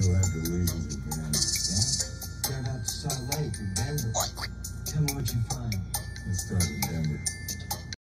still have to leave again. Yeah? Turned out to Salt Lake in Denver. Tell me what you find. Let's start It Denver.